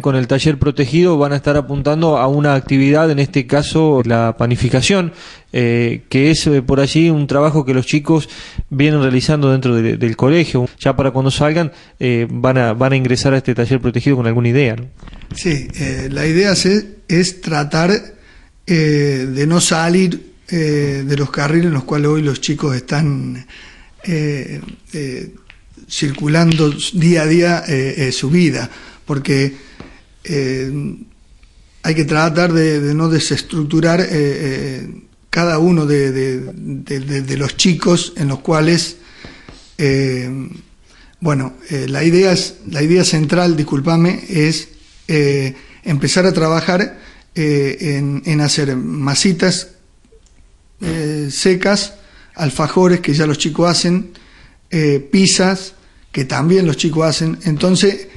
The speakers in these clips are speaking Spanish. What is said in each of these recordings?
Con el taller protegido van a estar apuntando a una actividad, en este caso la panificación, eh, que es eh, por allí un trabajo que los chicos vienen realizando dentro del colegio. Ya para cuando salgan eh, van, a, van a ingresar a este taller protegido con alguna idea. Sí, la idea es, es tratar de no salir de los carriles en los cuales hoy los chicos están circulando día a día su vida, porque eh, hay que tratar de, no desestructurar eh, eh, cada uno de, los chicos en los cuales, bueno, la, idea es, la idea central, discúlpame, es empezar a trabajar en, en, hacer masitas secas, alfajores que ya los chicos hacen, pizzas que también los chicos hacen. Entonces,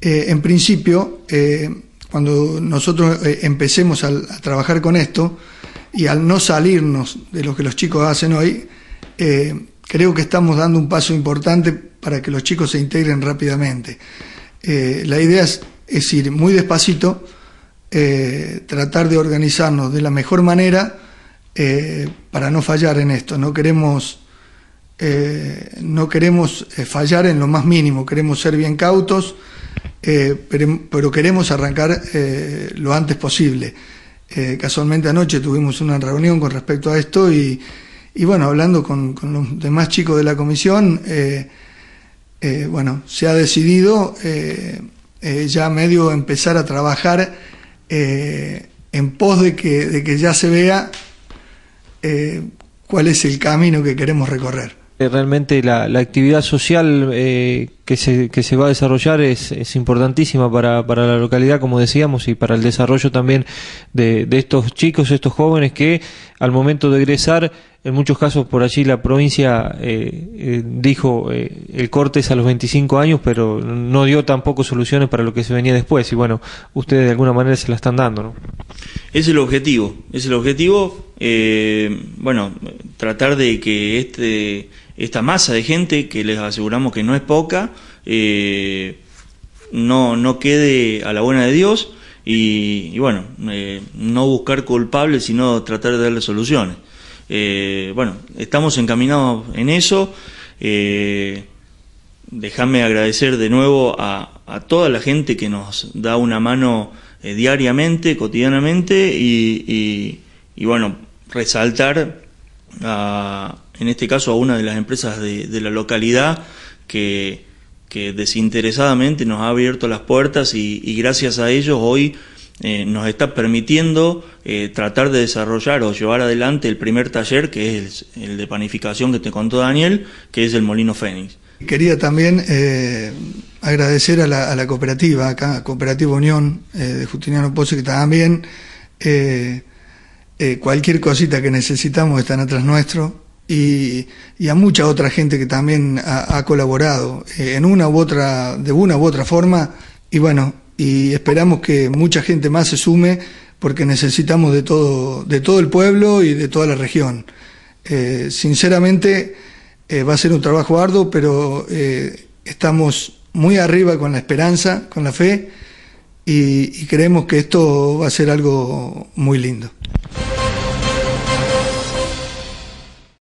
eh, en principio, eh, cuando nosotros eh, empecemos a, trabajar con esto y al no salirnos de lo que los chicos hacen hoy, creo que estamos dando un paso importante para que los chicos se integren rápidamente. la idea es, ir muy despacito, tratar de organizarnos de la mejor manera para no fallar en esto. No queremos, no queremos fallar en lo más mínimo, queremos ser bien cautos eh, pero, queremos arrancar eh, lo antes posible. Eh, casualmente anoche tuvimos una reunión con respecto a esto y, bueno, hablando con, los demás chicos de la comisión, bueno, se ha decidido ya medio empezar a trabajar en pos de que, de que ya se vea cuál es el camino que queremos recorrer. Eh, realmente la, actividad social eh, que, se, que se va a desarrollar es, es importantísima para, para, la localidad, como decíamos, y para el desarrollo también de, de, estos chicos, estos jóvenes que al momento de egresar, en muchos casos por allí la provincia eh, dijo el corte es a los 25 años, pero no dio tampoco soluciones para lo que se venía después. Y bueno, ustedes de alguna manera se la están dando, ¿no? Es el objetivo, es el objetivo, bueno, tratar de que este esta masa de gente, que les aseguramos que no es poca, eh, no, no quede a la buena de Dios y, bueno, eh, no buscar culpables, sino tratar de darle soluciones. Eh, bueno, estamos encaminados en eso. Déjame agradecer de nuevo a, toda la gente que nos da una mano diariamente, cotidianamente y, y bueno, resaltar a en este caso a una de las empresas de, la localidad que, desinteresadamente nos ha abierto las puertas y, gracias a ellos hoy eh, nos está permitiendo eh, tratar de desarrollar o llevar adelante el primer taller que es el, de panificación que te contó Daniel, que es el Molino Fénix. Quería también eh, agradecer a la, cooperativa, acá, Cooperativa Unión de Justiniano Pozo, que también cualquier cosita que necesitamos están atrás nuestro y, a mucha otra gente que también ha, colaborado eh, en una u otra, de una u otra forma. Y bueno, y esperamos que mucha gente más se sume porque necesitamos de todo, de todo el pueblo y de toda la región. Eh, sinceramente, eh, va a ser un trabajo arduo, pero estamos muy arriba con la esperanza, con la fe, y creemos que esto va a ser algo muy lindo.